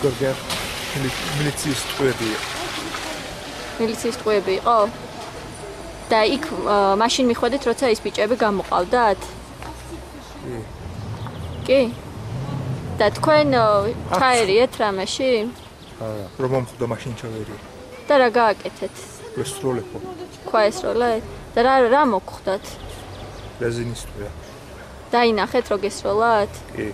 გორგერ მილიციის ტყვეები. მილიციის ტყვეები იყო და იქ მაშინ მიხვედით როცა ის ბიჭები გამოყავდათ? კი. და თქვენ ჩაერიეთ რამეში? არა, რომ მომხდა მაშინ ჩავერი. და რა გააკეთეთ? ესროლებო ქვა ესროლეთ? და რა რა მოხდათ რეზინის ტყვეა. დაინახეთ როგ ესროლათ კი.